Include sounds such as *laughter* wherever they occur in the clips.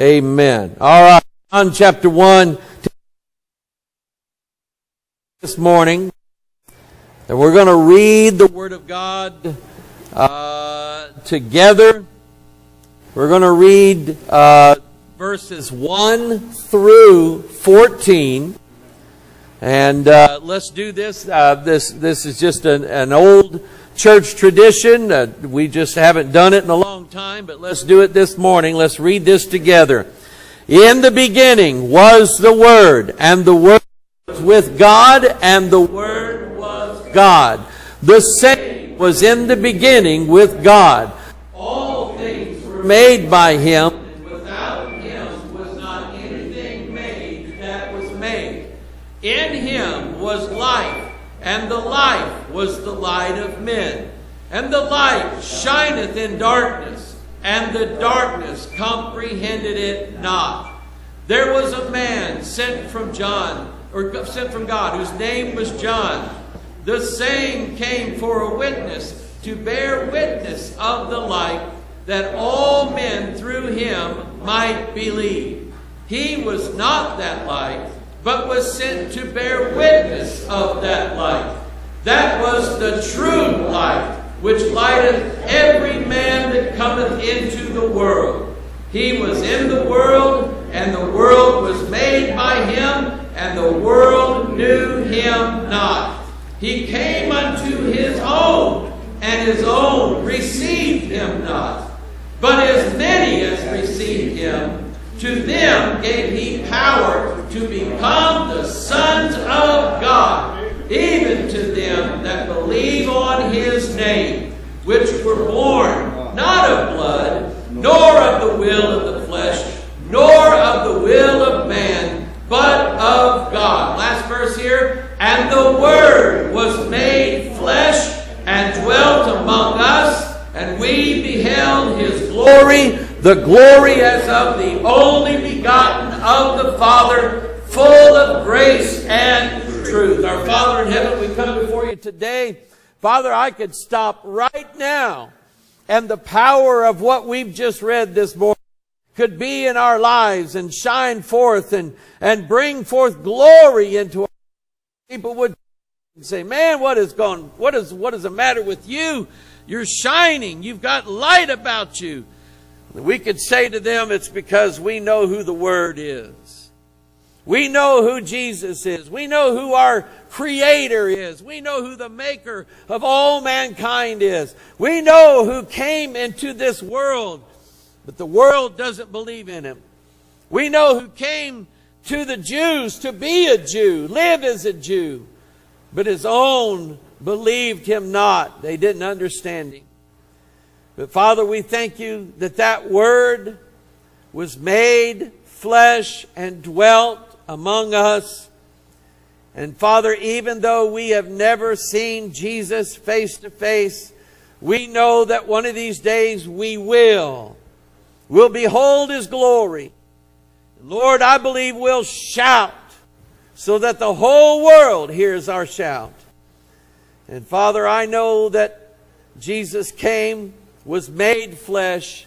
Amen. All right. John chapter 1 this morning. And we're going to read the Word of God uh, together. We're going to read uh, verses 1 through 14. And uh, let's do this. Uh, this this is just an, an old church tradition. Uh, we just haven't done it in a long time, but let's do it this morning. Let's read this together. In the beginning was the Word, and the Word was with God, and the Word was God. The same was in the beginning with God. All things were made by Him, and without Him was not anything made that was made. In Him was life, and the life was the light of men. And the light shineth in darkness, and the darkness comprehended it not. There was a man sent from John, or sent from God, whose name was John. The same came for a witness, to bear witness of the light, that all men through him might believe. He was not that light, but was sent to bear witness of that light. That was the true light, which lighteth every man that cometh into the world. He was in the world, and the world was made by him, and the world knew him not. He came unto his own, and his own received him not. But as many as received him, to them gave he power to become the sons of God, even to them that believe on his name, which were born not of blood, nor of the will of the flesh, nor of the will of man, but of God. Last verse here. And the Word was made flesh and dwelt among us, and we beheld his glory, the glory as of the only begotten of the Father, full of grace and truth. Our Father in heaven, we come before you today. Father, I could stop right now, and the power of what we've just read this morning could be in our lives and shine forth and, and bring forth glory into our people would say, man, what is going, what is, what is the matter with you? You're shining. You've got light about you. We could say to them, it's because we know who the Word is. We know who Jesus is. We know who our Creator is. We know who the Maker of all mankind is. We know who came into this world but the world doesn't believe in him. We know who came to the Jews to be a Jew, live as a Jew, but his own believed him not. They didn't understand him. But Father, we thank you that that word was made flesh and dwelt among us. And Father, even though we have never seen Jesus face to face, we know that one of these days we will will behold his glory. Lord, I believe we'll shout so that the whole world hears our shout. And Father, I know that Jesus came, was made flesh.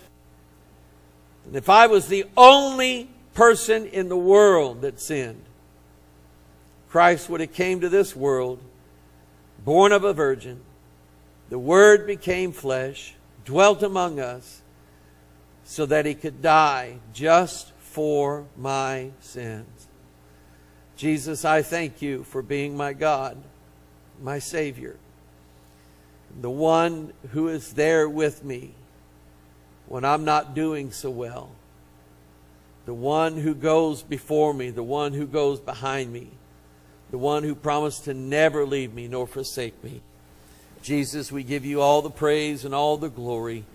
And if I was the only person in the world that sinned, Christ would have came to this world, born of a virgin. The Word became flesh, dwelt among us, so that he could die just for my sins. Jesus, I thank you for being my God, my Savior, the one who is there with me when I'm not doing so well, the one who goes before me, the one who goes behind me, the one who promised to never leave me nor forsake me. Jesus, we give you all the praise and all the glory.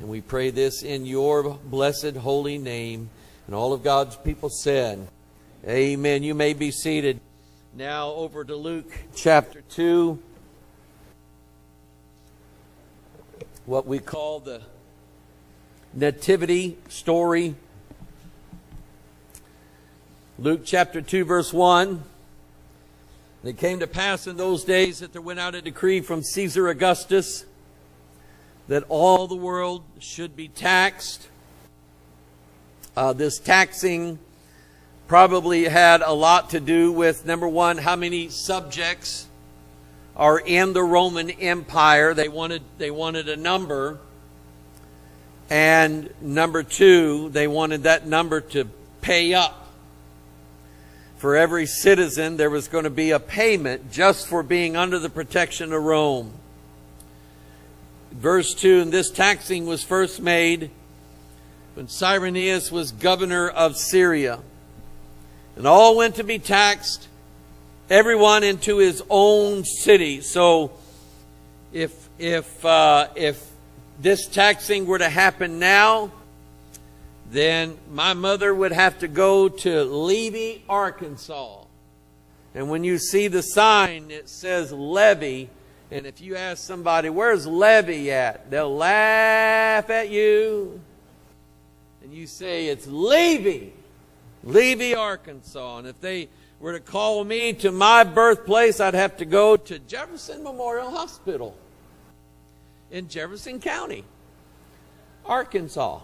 And we pray this in your blessed holy name. And all of God's people said, Amen. You may be seated. Now over to Luke chapter 2. What we call the nativity story. Luke chapter 2, verse 1. And it came to pass in those days that there went out a decree from Caesar Augustus that all the world should be taxed. Uh, this taxing probably had a lot to do with number one, how many subjects are in the Roman Empire. They wanted they wanted a number. And number two, they wanted that number to pay up. For every citizen, there was going to be a payment just for being under the protection of Rome. Verse 2 And this taxing was first made when Cyrenius was governor of Syria. And all went to be taxed, everyone into his own city. So if, if, uh, if this taxing were to happen now, then my mother would have to go to Levy, Arkansas. And when you see the sign, it says levy. And if you ask somebody, where's levy at? They'll laugh at you. And you say, it's Levy. Levy, Arkansas. And if they were to call me to my birthplace, I'd have to go to Jefferson Memorial Hospital in Jefferson County, Arkansas.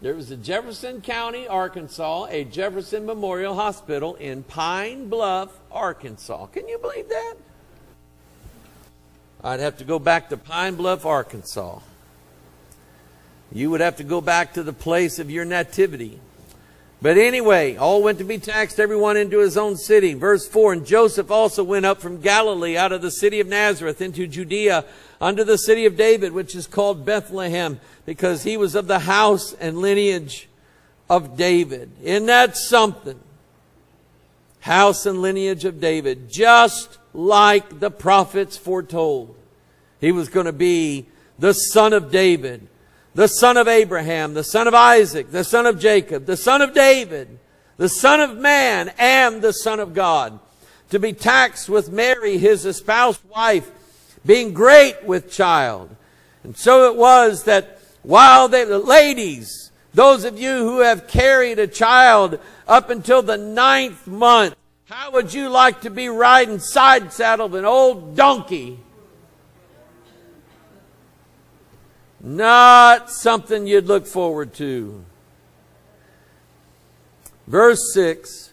There was a Jefferson County, Arkansas, a Jefferson Memorial Hospital in Pine Bluff, Arkansas. Can you believe that? I'd have to go back to Pine Bluff, Arkansas. You would have to go back to the place of your nativity. But anyway, all went to be taxed, everyone into his own city. Verse 4 And Joseph also went up from Galilee out of the city of Nazareth into Judea unto the city of David, which is called Bethlehem because he was of the house and lineage of David. Isn't that something? House and lineage of David, just like the prophets foretold. He was going to be the son of David, the son of Abraham, the son of Isaac, the son of Jacob, the son of David, the son of man, and the son of God. To be taxed with Mary, his espoused wife, being great with child. And so it was that while they, the ladies, those of you who have carried a child up until the ninth month, how would you like to be riding side saddle of an old donkey? Not something you'd look forward to. Verse 6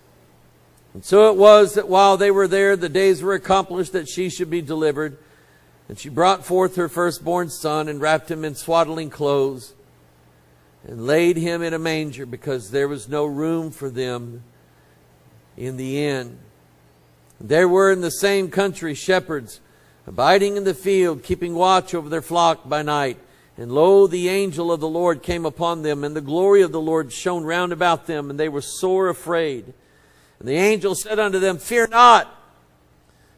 And so it was that while they were there, the days were accomplished that she should be delivered. And she brought forth her firstborn son and wrapped him in swaddling clothes and laid him in a manger because there was no room for them in the inn. There were in the same country shepherds abiding in the field, keeping watch over their flock by night. And lo, the angel of the Lord came upon them, and the glory of the Lord shone round about them, and they were sore afraid. And the angel said unto them, Fear not.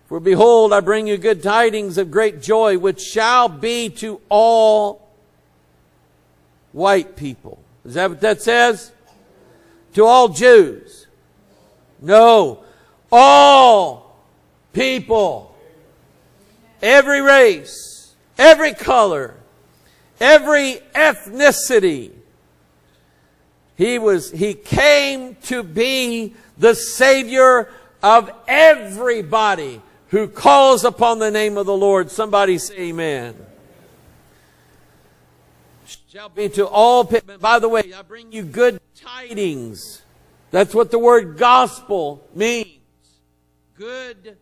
For behold, I bring you good tidings of great joy, which shall be to all white people. Is that what that says? To all Jews. No. All people. Every race. Every color. Every ethnicity. He was, he came to be the Savior of everybody who calls upon the name of the Lord. Somebody say amen. Shall be to all people. By the way, I bring you good tidings. That's what the word gospel means. Good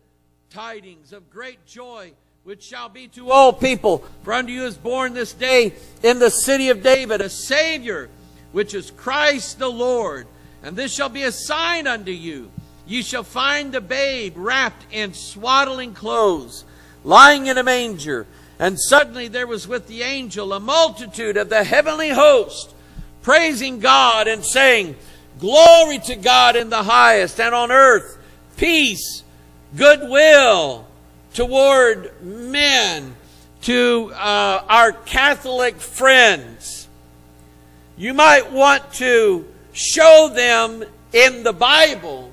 tidings of great joy, which shall be to all people. For unto you is born this day in the city of David a Savior, which is Christ the Lord. And this shall be a sign unto you. Ye shall find the babe wrapped in swaddling clothes, lying in a manger. And suddenly there was with the angel a multitude of the heavenly host, praising God and saying, Glory to God in the highest, and on earth peace, goodwill toward men, to uh, our Catholic friends. You might want to show them in the Bible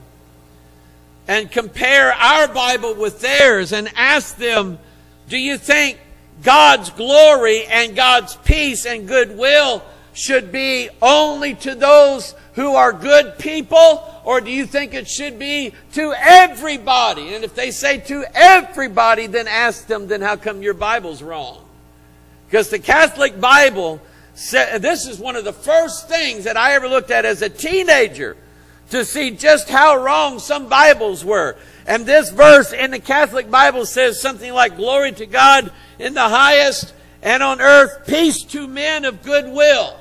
and compare our Bible with theirs and ask them, do you think God's glory and God's peace and goodwill should be only to those who are good people? Or do you think it should be to everybody? And if they say to everybody, then ask them, then how come your Bible's wrong? Because the Catholic Bible this is one of the first things that I ever looked at as a teenager to see just how wrong some Bibles were. And this verse in the Catholic Bible says something like, Glory to God in the highest, and on earth, peace to men of good will.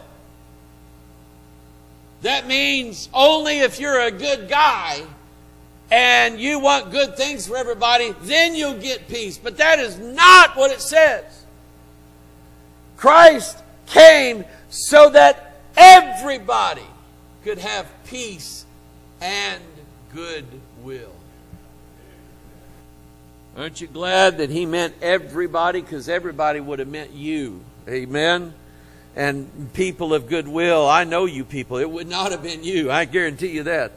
That means only if you're a good guy and you want good things for everybody, then you'll get peace. But that is not what it says. Christ came so that everybody could have peace and good will. Aren't you glad that he meant everybody? Because everybody would have meant you. Amen. And people of goodwill. I know you people. It would not have been you. I guarantee you that.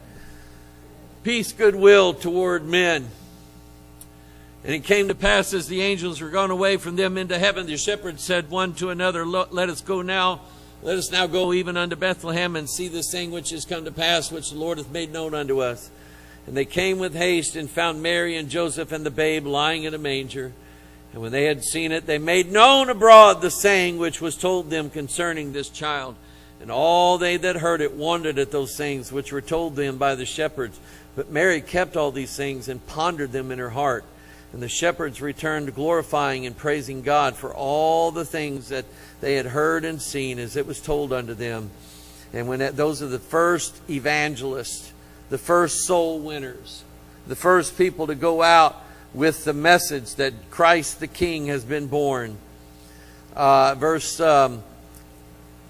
Peace, goodwill toward men. And it came to pass as the angels were gone away from them into heaven, the shepherds said one to another, Let us go now, let us now go even unto Bethlehem and see this thing which is come to pass, which the Lord hath made known unto us. And they came with haste and found Mary and Joseph and the babe lying in a manger. And when they had seen it, they made known abroad the saying which was told them concerning this child. And all they that heard it wondered at those things which were told them by the shepherds. But Mary kept all these things and pondered them in her heart. And the shepherds returned, glorifying and praising God for all the things that they had heard and seen as it was told unto them. And when those are the first evangelists, the first soul winners, the first people to go out with the message that Christ the King has been born. Uh, verse, um,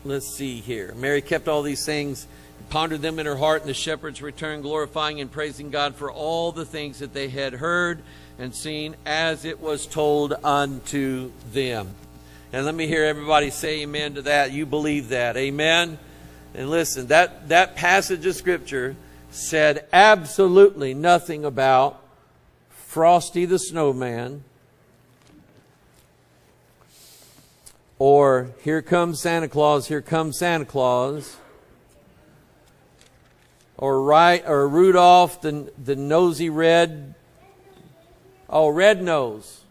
let's see here. Mary kept all these things, pondered them in her heart, and the shepherds returned, glorifying and praising God for all the things that they had heard and seen as it was told unto them. And let me hear everybody say amen to that. You believe that. Amen. And listen, that, that passage of scripture said absolutely nothing about Frosty the Snowman or here comes Santa Claus, here comes Santa Claus or right or Rudolph the, the nosy red Oh, red nose.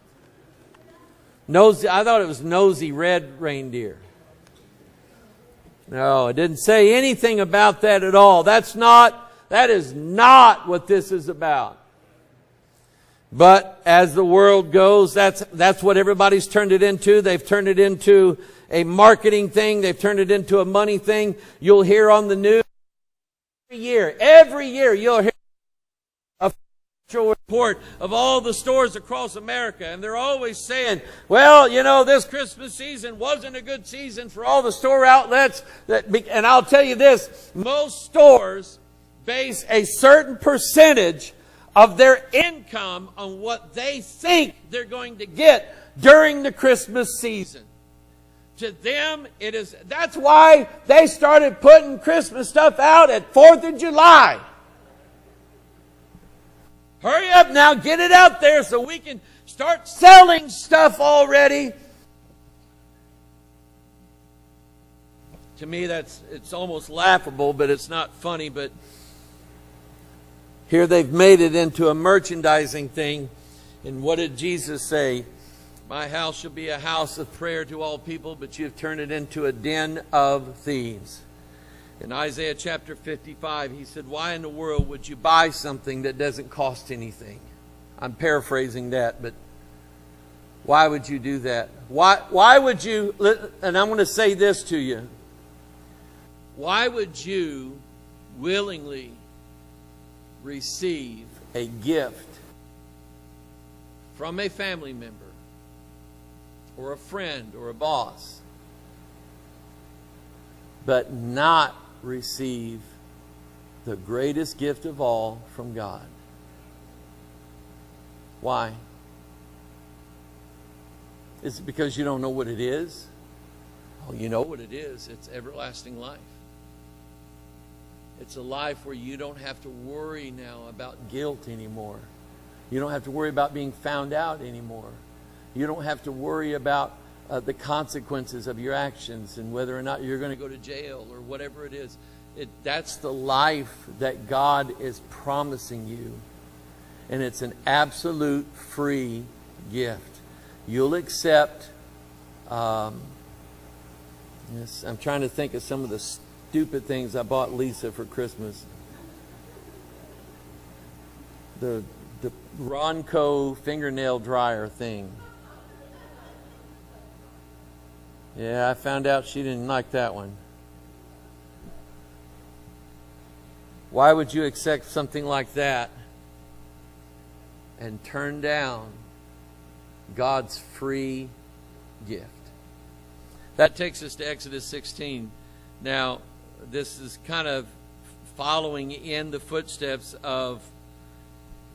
Nosy, I thought it was nosy red reindeer. No, it didn't say anything about that at all. That's not, that is not what this is about. But as the world goes, that's, that's what everybody's turned it into. They've turned it into a marketing thing. They've turned it into a money thing. You'll hear on the news every year, every year you'll hear a financial report of all the stores across America, and they're always saying, well, you know, this Christmas season wasn't a good season for all the store outlets. That, and I'll tell you this, most stores base a certain percentage of their income on what they think they're going to get during the Christmas season. To them, it is, that's why they started putting Christmas stuff out at 4th of July. Hurry up now, get it out there so we can start selling stuff already. To me, that's it's almost laughable, but it's not funny. But here they've made it into a merchandising thing. And what did Jesus say? My house shall be a house of prayer to all people, but you have turned it into a den of thieves. In Isaiah chapter 55, he said, Why in the world would you buy something that doesn't cost anything? I'm paraphrasing that, but why would you do that? Why, why would you, and I'm going to say this to you. Why would you willingly receive a gift from a family member or a friend or a boss, but not receive the greatest gift of all from God. Why? Is it because you don't know what it is? Oh, you know what it is. It's everlasting life. It's a life where you don't have to worry now about guilt anymore. You don't have to worry about being found out anymore. You don't have to worry about uh, the consequences of your actions and whether or not you're going to go to jail or whatever it is. It, that's the life that God is promising you. And it's an absolute free gift. You'll accept, um, Yes, I'm trying to think of some of the stupid things I bought Lisa for Christmas. The the Ronco fingernail dryer thing. Yeah, I found out she didn't like that one. Why would you accept something like that and turn down God's free gift? That takes us to Exodus 16. Now, this is kind of following in the footsteps of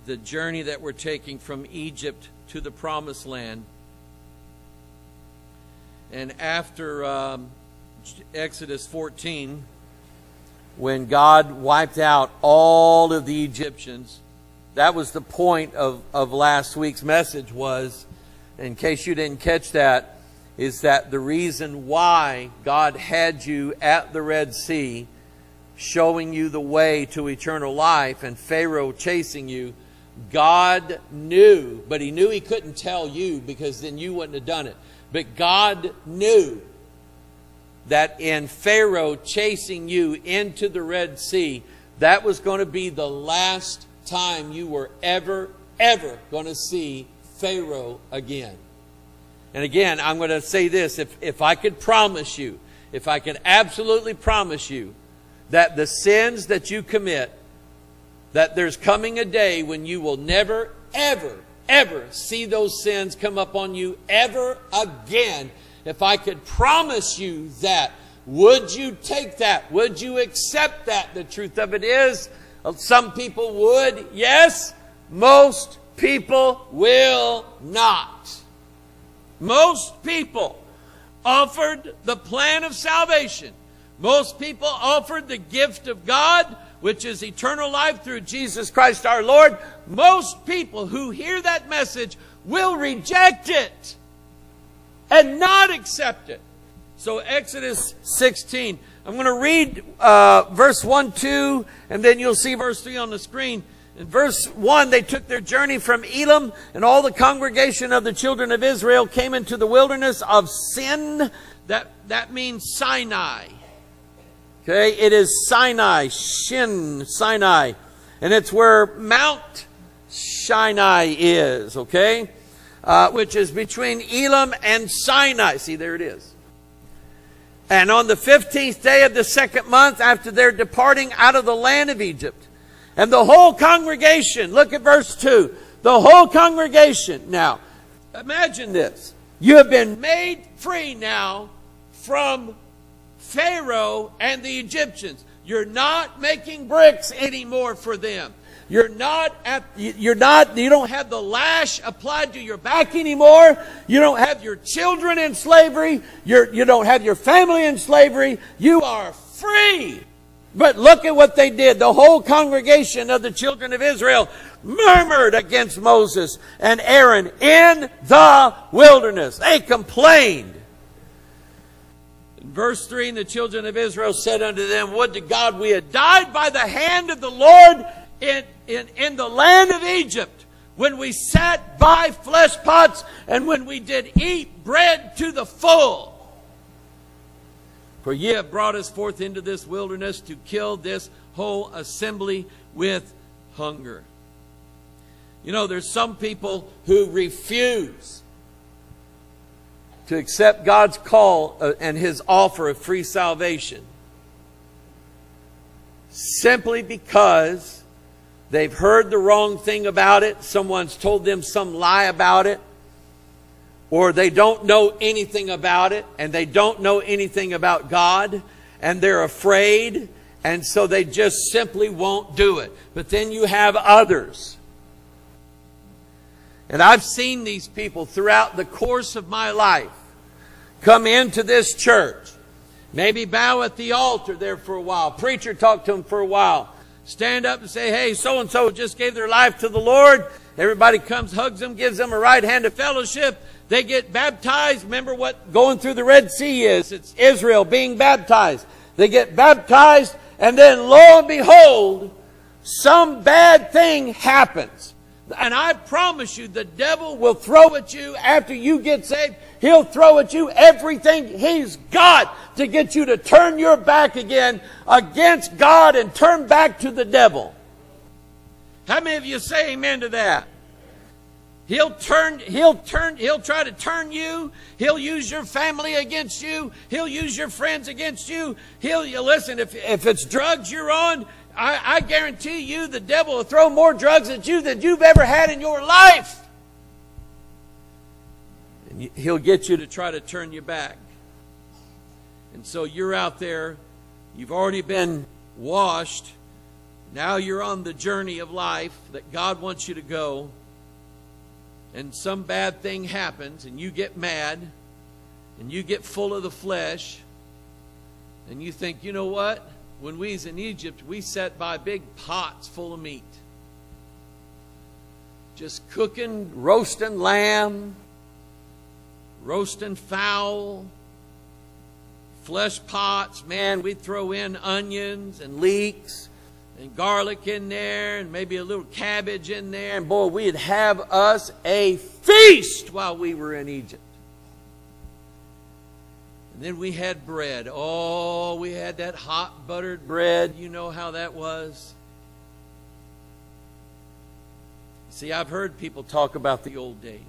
the journey that we're taking from Egypt to the promised land. And after um, Exodus 14, when God wiped out all of the Egyptians, that was the point of, of last week's message was, in case you didn't catch that, is that the reason why God had you at the Red Sea, showing you the way to eternal life, and Pharaoh chasing you, God knew, but he knew he couldn't tell you because then you wouldn't have done it. But God knew that in Pharaoh chasing you into the Red Sea, that was going to be the last time you were ever, ever going to see Pharaoh again. And again, I'm going to say this if, if I could promise you, if I could absolutely promise you that the sins that you commit, that there's coming a day when you will never, ever, ever see those sins come up on you ever again if I could promise you that, would you take that? Would you accept that? The truth of it is, uh, some people would, yes. Most people will not. Most people offered the plan of salvation. Most people offered the gift of God, which is eternal life through Jesus Christ our Lord. Most people who hear that message will reject it and not accept it. So, Exodus 16. I'm going to read uh, verse 1, 2, and then you'll see verse 3 on the screen. In verse 1, they took their journey from Elim, and all the congregation of the children of Israel came into the wilderness of Sin. That, that means Sinai. Okay, it is Sinai, Shin, Sinai. And it's where Mount Sinai is, okay? uh, which is between Elim and Sinai. See, there it is. And on the 15th day of the second month, after their departing out of the land of Egypt, and the whole congregation, look at verse 2, the whole congregation. Now, imagine this. You have been made free now from Pharaoh and the Egyptians. You're not making bricks anymore for them. You're not at, you're not, you don't have the lash applied to your back anymore. You don't have your children in slavery. You're, you don't have your family in slavery. You are free. But look at what they did. The whole congregation of the children of Israel murmured against Moses and Aaron in the wilderness. They complained. In verse 3, and the children of Israel said unto them, Would to God we had died by the hand of the Lord in, in, in the land of Egypt when we sat by flesh pots and when we did eat bread to the full. For ye have brought us forth into this wilderness to kill this whole assembly with hunger. You know, there's some people who refuse to accept God's call uh, and His offer of free salvation simply because They've heard the wrong thing about it. Someone's told them some lie about it. Or they don't know anything about it and they don't know anything about God and they're afraid and so they just simply won't do it. But then you have others. And I've seen these people throughout the course of my life come into this church. Maybe bow at the altar there for a while. Preacher talk to them for a while stand up and say, hey, so and so just gave their life to the Lord. Everybody comes, hugs them, gives them a right hand of fellowship. They get baptized. Remember what going through the Red Sea is? It's Israel being baptized. They get baptized, and then lo and behold, some bad thing happens. And I promise you, the devil will throw at you after you get saved. He'll throw at you everything he's got to get you to turn your back again against God and turn back to the devil. How many of you say amen to that? He'll turn, he'll turn, he'll try to turn you. He'll use your family against you. He'll use your friends against you. He'll, you listen, if, if it's drugs you're on, I, I guarantee you the devil will throw more drugs at you than you've ever had in your life. And he'll get you to try to turn you back. And so you're out there, you've already been washed. Now you're on the journey of life that God wants you to go and some bad thing happens and you get mad and you get full of the flesh and you think, you know what? When we was in Egypt, we sat by big pots full of meat. Just cooking, roasting lamb, roasting fowl, flesh pots. Man, we'd throw in onions and leeks and garlic in there and maybe a little cabbage in there. And boy, we'd have us a feast while we were in Egypt. And then we had bread. Oh, we had that hot buttered bread. You know how that was. See, I've heard people talk about the old days.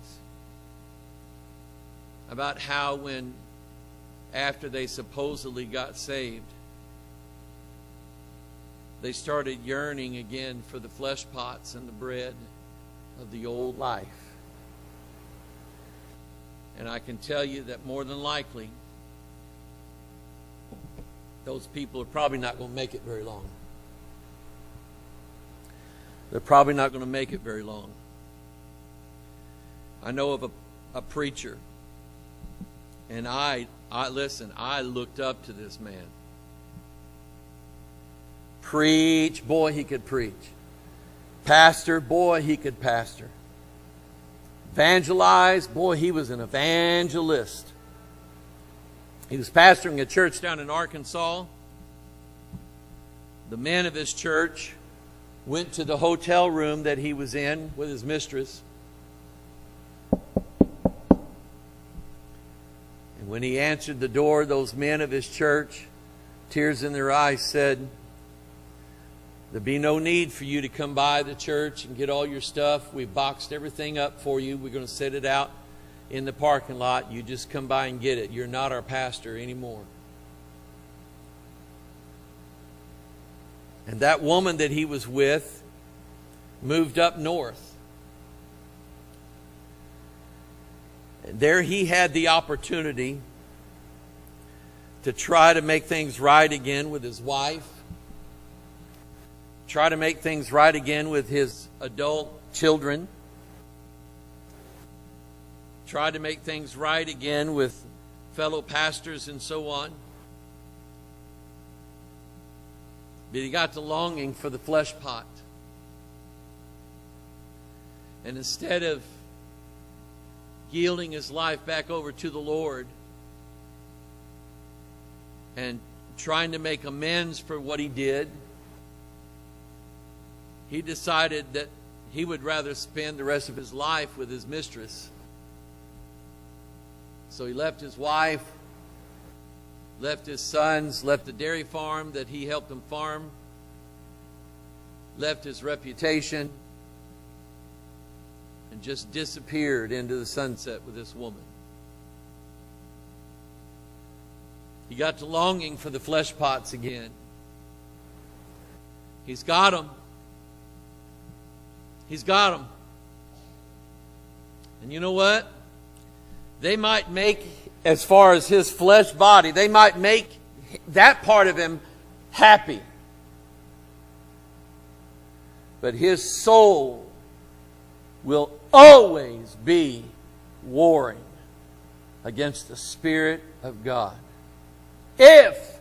About how when, after they supposedly got saved, they started yearning again for the flesh pots and the bread of the old life. And I can tell you that more than likely, those people are probably not going to make it very long. They're probably not going to make it very long. I know of a, a preacher, and I, I listen, I looked up to this man. Preach, boy, he could preach. Pastor, boy, he could pastor. Evangelize, boy, he was an evangelist. He was pastoring a church down in Arkansas. The men of his church went to the hotel room that he was in with his mistress. And when he answered the door, those men of his church, tears in their eyes, said, There'd be no need for you to come by the church and get all your stuff. We've boxed everything up for you. We're going to set it out in the parking lot. You just come by and get it. You're not our pastor anymore. And that woman that he was with moved up north. And there he had the opportunity to try to make things right again with his wife try to make things right again with his adult children, try to make things right again with fellow pastors and so on. But he got the longing for the flesh pot. And instead of yielding his life back over to the Lord and trying to make amends for what he did, he decided that he would rather spend the rest of his life with his mistress. So he left his wife, left his sons, left the dairy farm that he helped them farm, left his reputation, and just disappeared into the sunset with this woman. He got to longing for the flesh pots again. He's got them. He's got them. And you know what? They might make, as far as his flesh body, they might make that part of him happy. But his soul will always be warring against the Spirit of God. If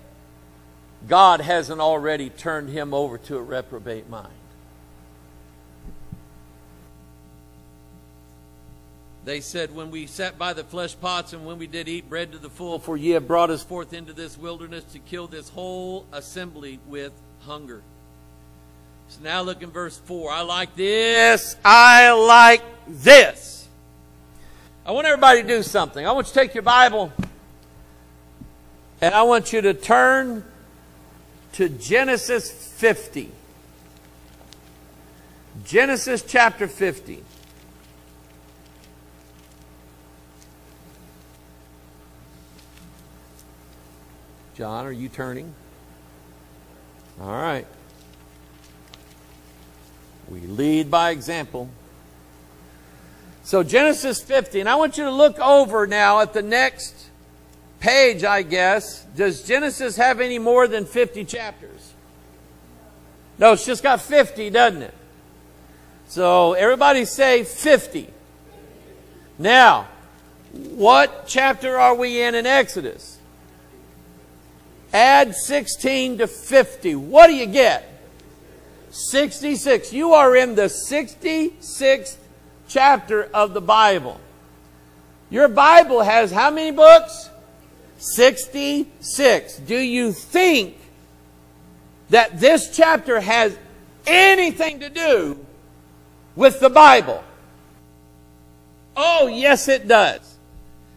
God hasn't already turned him over to a reprobate mind. They said, When we sat by the flesh pots and when we did eat bread to the full, for ye have brought us forth into this wilderness to kill this whole assembly with hunger. So now look in verse 4. I like this. I like this. I want everybody to do something. I want you to take your Bible and I want you to turn to Genesis 50. Genesis chapter 50. John, are you turning? All right. We lead by example. So, Genesis 50, and I want you to look over now at the next page, I guess. Does Genesis have any more than 50 chapters? No, it's just got 50, doesn't it? So, everybody say 50. Now, what chapter are we in in Exodus? Add 16 to 50. What do you get? 66. You are in the 66th chapter of the Bible. Your Bible has how many books? 66. Do you think that this chapter has anything to do with the Bible? Oh, yes, it does.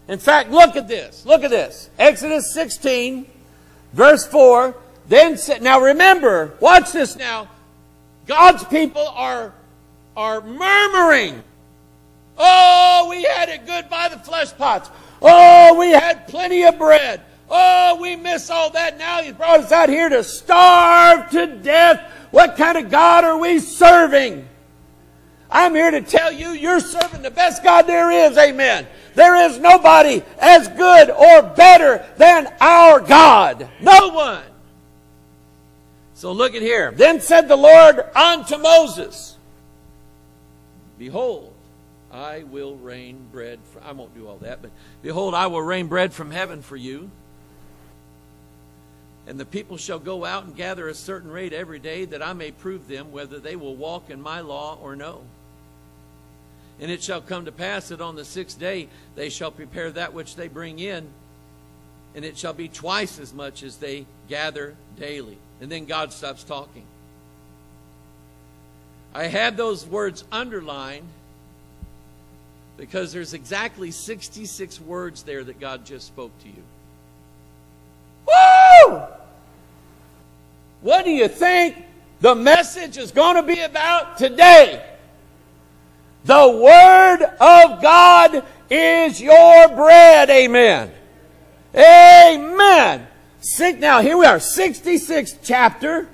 In fact, look at this. Look at this. Exodus 16 Verse 4, then said, now remember, watch this now. God's people are, are murmuring. Oh, we had it good by the flesh pots. Oh, we had plenty of bread. Oh, we miss all that. Now He brought us out here to starve to death. What kind of God are we serving? I'm here to tell you, you're serving the best God there is. Amen. There is nobody as good or better than our God. No one. So look at here. Then said the Lord unto Moses, Behold, I will rain bread. I won't do all that, but behold, I will rain bread from heaven for you. And the people shall go out and gather a certain rate every day, that I may prove them whether they will walk in my law or no. And it shall come to pass that on the sixth day they shall prepare that which they bring in, and it shall be twice as much as they gather daily. And then God stops talking. I had those words underlined because there's exactly 66 words there that God just spoke to you. Woo! What do you think the message is going to be about today? The Word of God is your bread. Amen. Amen. Now, here we are, 66th chapter.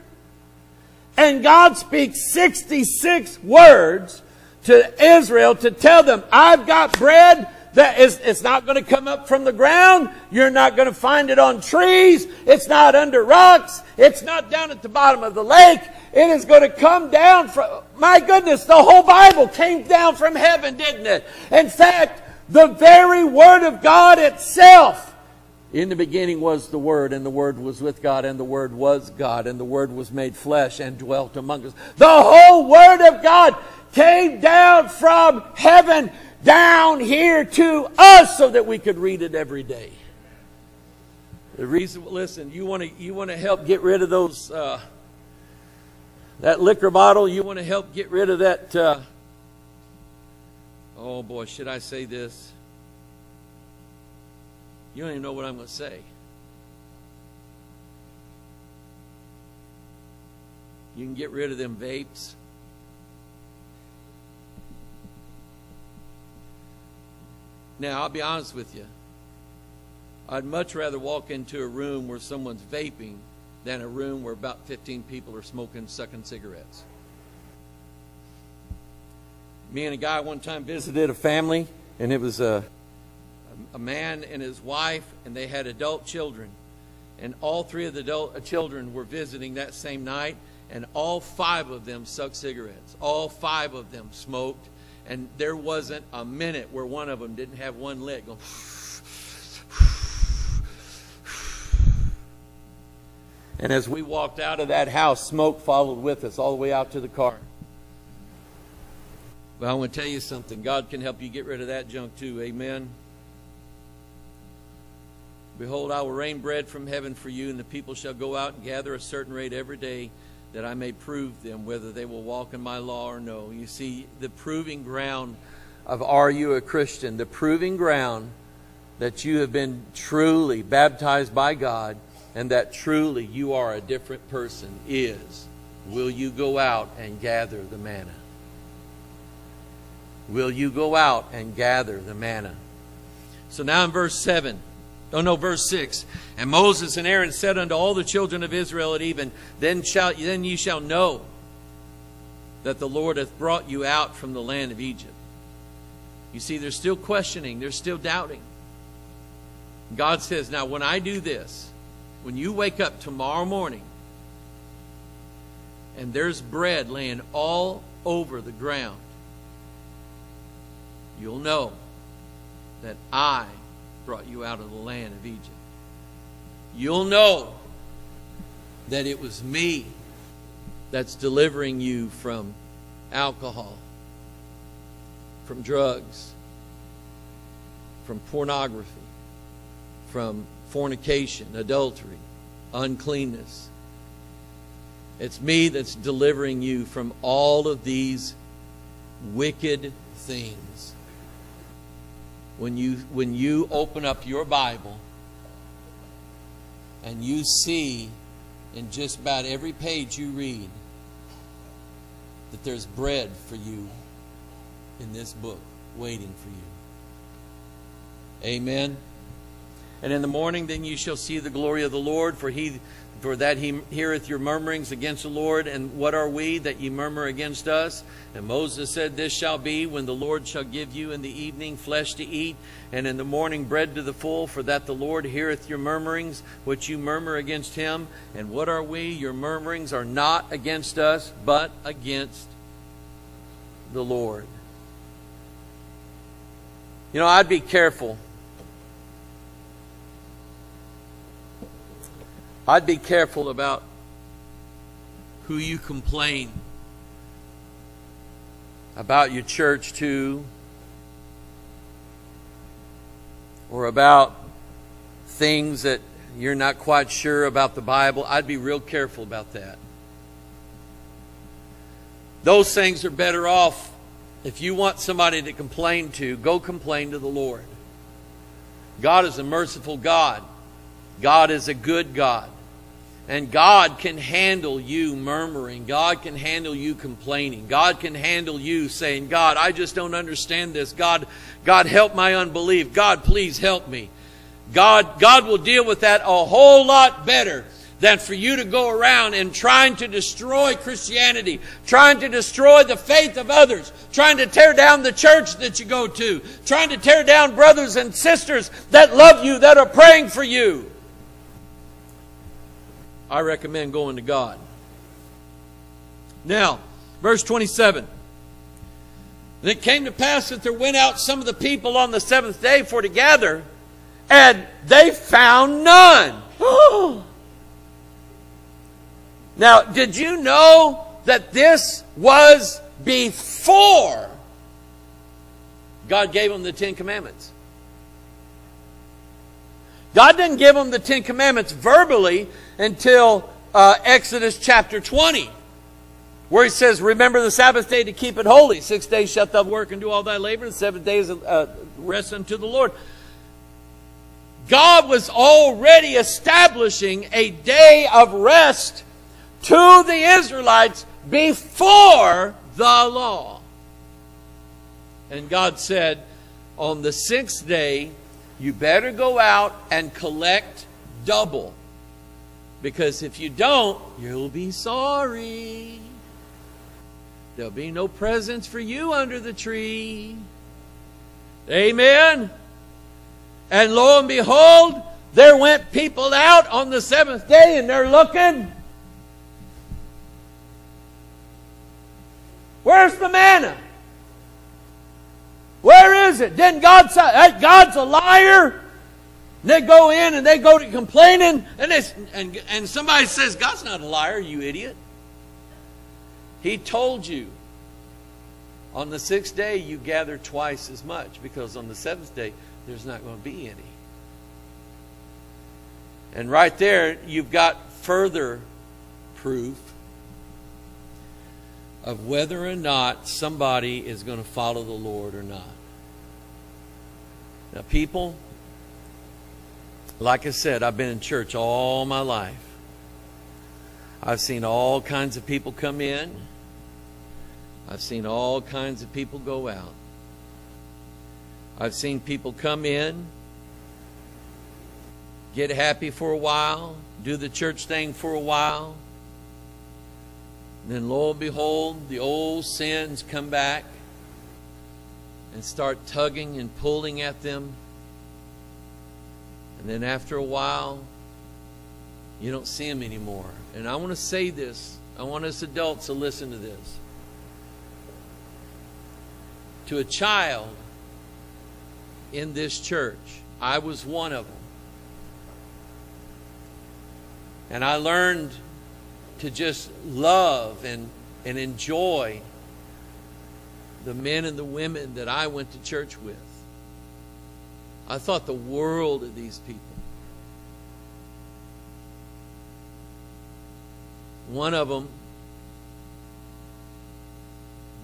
And God speaks 66 words to Israel to tell them, I've got bread that is, it's not going to come up from the ground. You're not going to find it on trees. It's not under rocks. It's not down at the bottom of the lake. It is going to come down from, my goodness, the whole Bible came down from heaven, didn't it? In fact, the very Word of God itself. In the beginning was the Word, and the Word was with God, and the Word was God, and the Word was made flesh and dwelt among us. The whole Word of God came down from heaven down here to us so that we could read it every day. The reason, listen, you want to you want to help get rid of those uh, that liquor bottle. You want to help get rid of that. Uh, oh boy, should I say this? You don't even know what I'm going to say. You can get rid of them vapes. Now, I'll be honest with you. I'd much rather walk into a room where someone's vaping than a room where about 15 people are smoking, sucking cigarettes. Me and a guy one time visited a family, and it was a, a man and his wife, and they had adult children. And all three of the adult uh, children were visiting that same night, and all five of them sucked cigarettes. All five of them smoked and there wasn't a minute where one of them didn't have one leg going. *laughs* And as we walked out of that house, smoke followed with us all the way out to the car. But I want to tell you something. God can help you get rid of that junk too. Amen. Behold, I will rain bread from heaven for you, and the people shall go out and gather a certain rate every day that I may prove them whether they will walk in my law or no. You see, the proving ground of are you a Christian, the proving ground that you have been truly baptized by God and that truly you are a different person is will you go out and gather the manna? Will you go out and gather the manna? So now in verse 7, oh no, verse 6. And Moses and Aaron said unto all the children of Israel at even, then, shall, then ye shall know that the Lord hath brought you out from the land of Egypt. You see, they're still questioning, they're still doubting. God says, Now, when I do this, when you wake up tomorrow morning and there's bread laying all over the ground, you'll know that I brought you out of the land of Egypt. You'll know that it was me that's delivering you from alcohol, from drugs, from pornography, from fornication, adultery, uncleanness. It's me that's delivering you from all of these wicked things. When you, when you open up your Bible and you see in just about every page you read that there's bread for you in this book waiting for you. Amen. And in the morning then you shall see the glory of the Lord, for he for that he heareth your murmurings against the Lord. And what are we that ye murmur against us? And Moses said, This shall be when the Lord shall give you in the evening flesh to eat, and in the morning bread to the full, for that the Lord heareth your murmurings, which you murmur against him. And what are we? Your murmurings are not against us, but against the Lord. You know, I'd be careful I'd be careful about who you complain about your church to or about things that you're not quite sure about the Bible. I'd be real careful about that. Those things are better off if you want somebody to complain to, go complain to the Lord. God is a merciful God. God is a good God. And God can handle you murmuring. God can handle you complaining. God can handle you saying, God, I just don't understand this. God, God, help my unbelief. God, please help me. God, God will deal with that a whole lot better than for you to go around and trying to destroy Christianity, trying to destroy the faith of others, trying to tear down the church that you go to, trying to tear down brothers and sisters that love you, that are praying for you. I recommend going to God. Now, verse 27. And it came to pass that there went out some of the people on the seventh day for to gather, and they found none. *gasps* now, did you know that this was before God gave them the Ten Commandments? God didn't give them the Ten Commandments verbally until uh, Exodus chapter 20, where he says, Remember the Sabbath day to keep it holy. Six days shalt thou work and do all thy labor, and seven days uh, rest unto the Lord. God was already establishing a day of rest to the Israelites before the law. And God said, On the sixth day, you better go out and collect double. Because if you don't, you'll be sorry. There'll be no presents for you under the tree. Amen. And lo and behold, there went people out on the seventh day and they're looking. Where's the manna? Where is it? Didn't God say, hey, God's a liar? And they go in and they go to complaining, and, and, and somebody says, God's not a liar, you idiot. He told you on the sixth day you gather twice as much because on the seventh day there's not going to be any. And right there, you've got further proof of whether or not somebody is going to follow the Lord or not. Now, people, like I said, I've been in church all my life. I've seen all kinds of people come in. I've seen all kinds of people go out. I've seen people come in, get happy for a while, do the church thing for a while. And then, lo and behold, the old sins come back and start tugging and pulling at them. And then, after a while, you don't see them anymore. And I want to say this. I want us adults to listen to this. To a child in this church, I was one of them. And I learned to just love and, and enjoy the men and the women that I went to church with. I thought the world of these people. One of them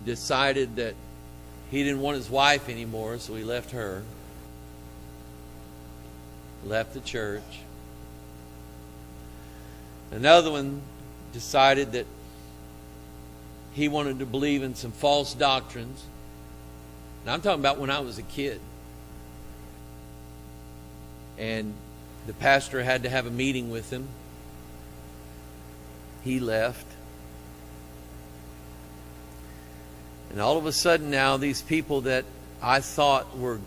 decided that he didn't want his wife anymore, so he left her, left the church. Another one decided that he wanted to believe in some false doctrines. And I'm talking about when I was a kid. And the pastor had to have a meeting with him. He left. And all of a sudden now, these people that I thought were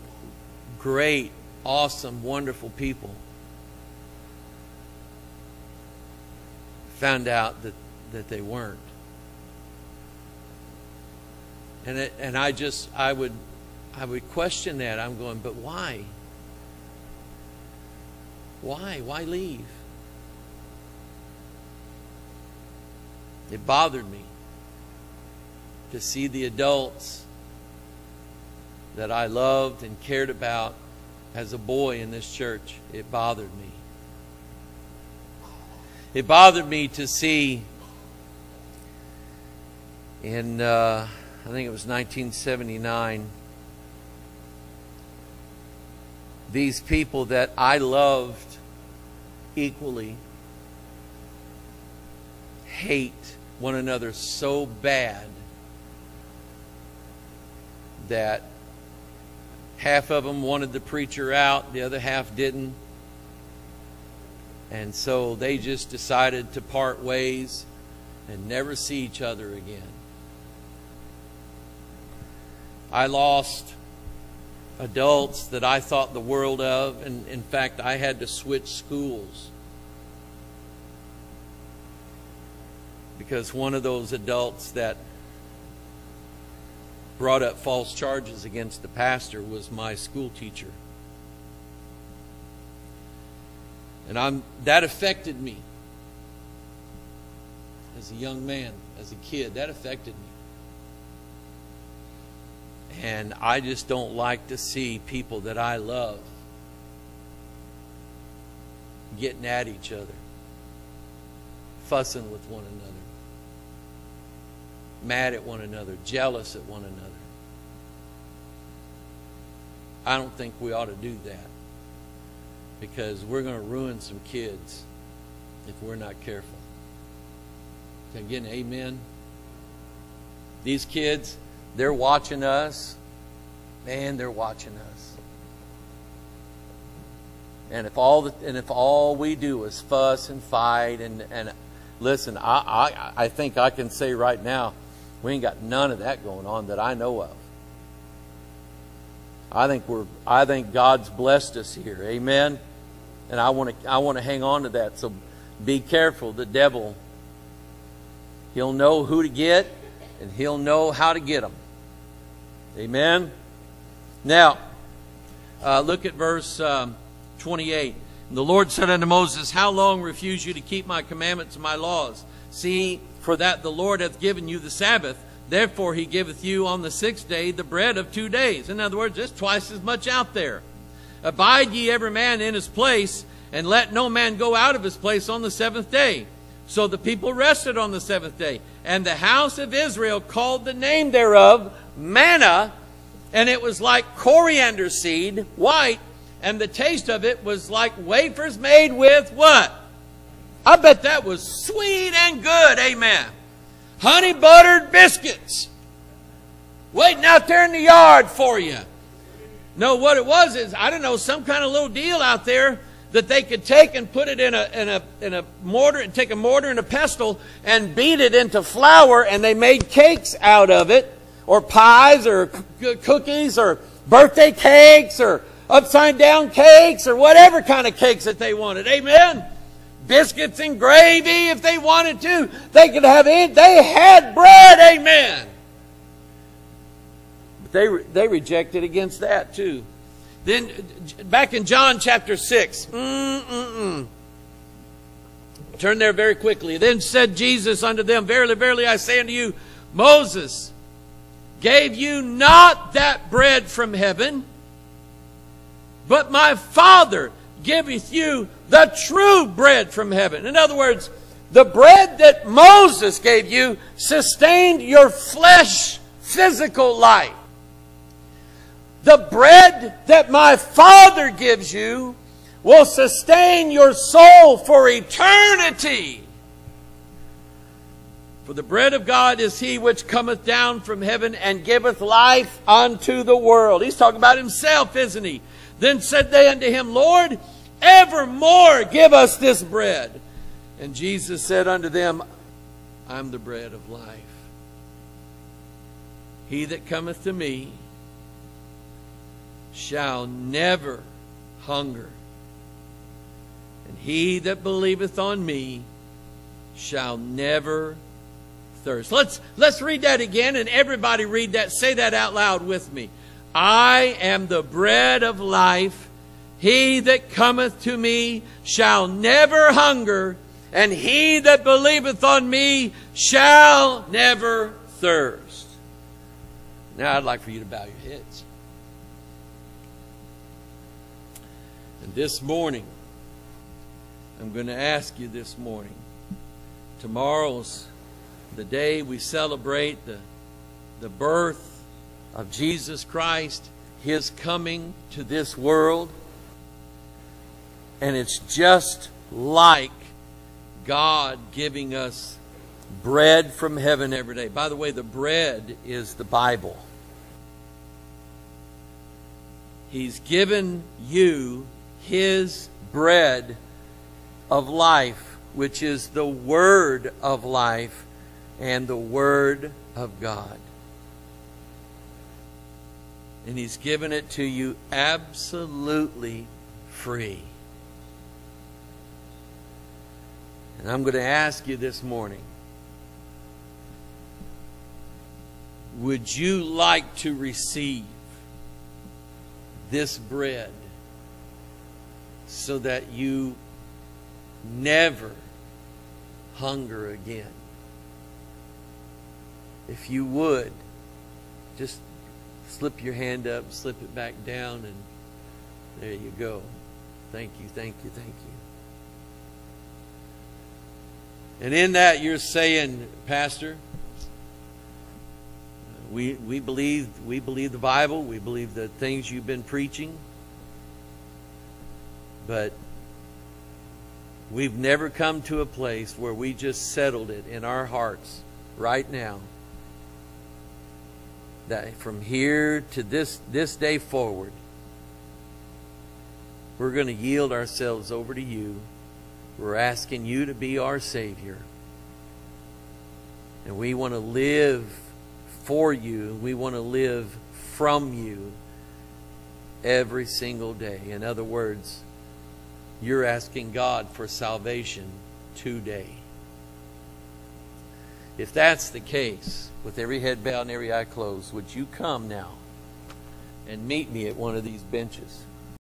great, awesome, wonderful people found out that, that they weren't. And it, and I just I would I would question that. I'm going, but why? Why? Why leave? It bothered me to see the adults that I loved and cared about as a boy in this church. It bothered me. It bothered me to see in, uh, I think it was 1979, these people that I loved equally hate one another so bad that half of them wanted the preacher out, the other half didn't. And so they just decided to part ways and never see each other again. I lost adults that I thought the world of, and in fact, I had to switch schools because one of those adults that brought up false charges against the pastor was my school teacher. And I'm, that affected me as a young man, as a kid. That affected me. And I just don't like to see people that I love getting at each other, fussing with one another, mad at one another, jealous at one another. I don't think we ought to do that because we're going to ruin some kids if we're not careful. Again, amen. These kids, they're watching us. Man, they're watching us. And if all the, and if all we do is fuss and fight and and listen, I, I I think I can say right now, we ain't got none of that going on that I know of. I think we're I think God's blessed us here. Amen. And I want to I want to hang on to that. So be careful. The devil he'll know who to get and he'll know how to get them. Amen. Now, uh, look at verse um, 28. And the Lord said unto Moses, How long refuse you to keep my commandments and my laws? See, for that the Lord hath given you the Sabbath. Therefore he giveth you on the sixth day the bread of two days. In other words, there's twice as much out there. Abide ye every man in his place, and let no man go out of his place on the seventh day. So the people rested on the seventh day. And the house of Israel called the name thereof manna, and it was like coriander seed, white, and the taste of it was like wafers made with what? I bet that was sweet and good. Amen. Honey buttered biscuits waiting out there in the yard for you. No, what it was is, I don't know, some kind of little deal out there that they could take and put it in a, in a, in a mortar and take a mortar and a pestle and beat it into flour and they made cakes out of it or pies or cookies or birthday cakes or upside down cakes or whatever kind of cakes that they wanted. Amen. Biscuits and gravy if they wanted to. They could have it. They had bread. Amen. They, they rejected against that too. Then, back in John chapter 6. Mm-mm-mm. Turn there very quickly. Then said Jesus unto them, Verily, verily, I say unto you, Moses gave you not that bread from heaven, but my Father giveth you the true bread from heaven. In other words, the bread that Moses gave you sustained your flesh physical life. The bread that my Father gives you will sustain your soul for eternity. For the bread of God is he which cometh down from heaven and giveth life unto the world. He's talking about himself, isn't he? Then said they unto him, Lord, evermore give us this bread. And Jesus said unto them, I'm the bread of life. He that cometh to me shall never hunger. And he that believeth on me shall never thirst. Let's, let's read that again and everybody read that. Say that out loud with me. I am the bread of life. He that cometh to me shall never hunger, and he that believeth on me shall never thirst. Now I'd like for you to bow your heads. And this morning, I'm going to ask you this morning. Tomorrow's the day we celebrate the, the birth of Jesus Christ, His coming to this world. And it's just like God giving us bread from heaven every day. By the way, the bread is the Bible. He's given you his bread of life, which is the Word of life and the Word of God. And He's given it to you absolutely free. And I'm going to ask you this morning would you like to receive this bread so that you never hunger again. If you would, just slip your hand up, slip it back down, and there you go. Thank you, thank you, thank you. And in that, you're saying, Pastor, we, we, believe, we believe the Bible, we believe the things you've been preaching. But we've never come to a place where we just settled it in our hearts right now that from here to this this day forward we're going to yield ourselves over to you. We're asking you to be our savior. And we want to live for you. We want to live from you every single day. In other words you're asking God for salvation today. If that's the case, with every head bowed and every eye closed, would you come now and meet me at one of these benches?